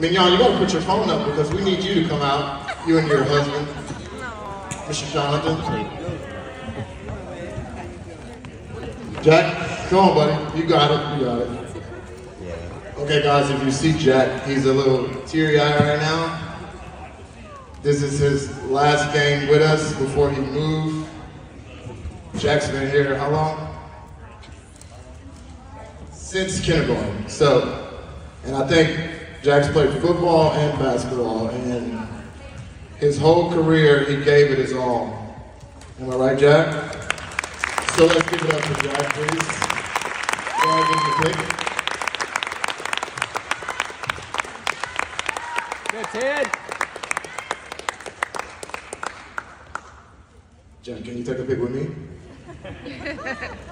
Mignon, you gotta put your phone up because we need you to come out, you and your husband, Mr. Jonathan. Jack, come on, buddy. You got it. You got it. Okay, guys, if you see Jack, he's a little teary-eyed right now. This is his last game with us before he moved. Jack's been here how long? Since kindergarten. So, and I think Jack's played football and basketball, and his whole career he gave it his all. Am I right, Jack? So let's give it up for Jack, please. Go ahead and the pick. Good, Ted. Jack, can you take a pic with me?